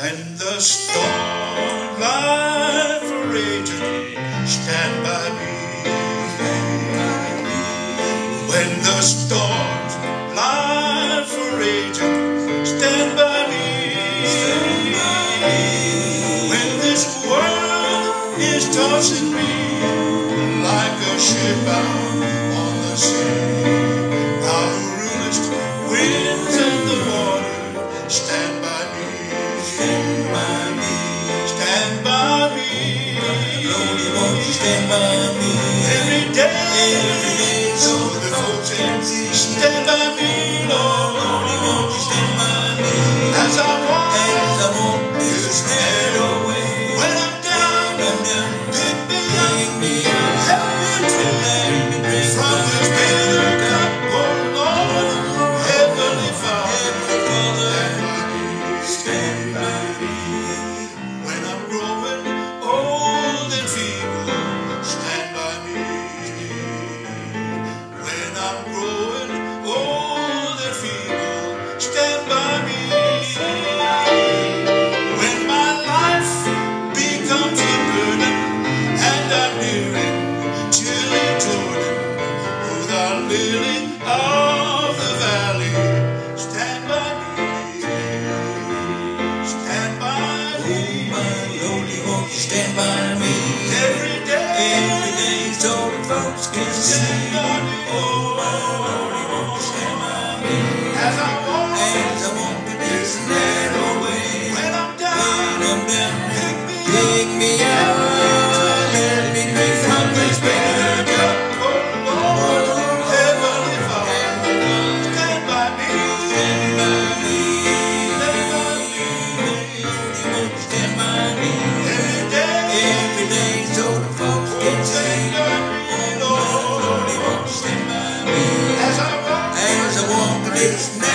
When the storm life rages, stand by me. When the storms life rages, stand by me. When this world is tossing me like a ship out on the sea, thou rulest winds and the water. Stand Give me. Every day. Every day. So the coach. Stand by me, Lord. Won't you stand Stand by me every day. Every day, so folks can see. Oh, oh, oh, by me. As I walk as I want. When I'm down, when I'm down, pick me up. As I walk this